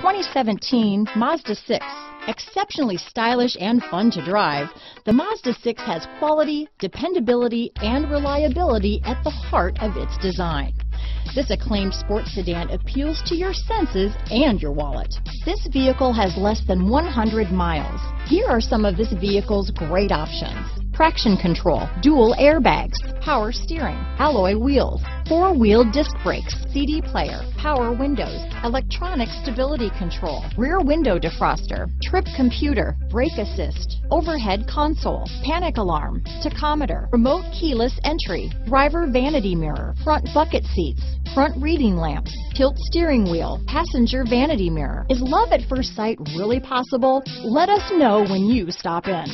2017 Mazda 6. Exceptionally stylish and fun to drive, the Mazda 6 has quality, dependability, and reliability at the heart of its design. This acclaimed sports sedan appeals to your senses and your wallet. This vehicle has less than 100 miles. Here are some of this vehicle's great options. Traction control, dual airbags, power steering, alloy wheels, four-wheel disc brakes, CD player, power windows, electronic stability control, rear window defroster, trip computer, brake assist, overhead console, panic alarm, tachometer, remote keyless entry, driver vanity mirror, front bucket seats, front reading lamps, tilt steering wheel, passenger vanity mirror. Is love at first sight really possible? Let us know when you stop in.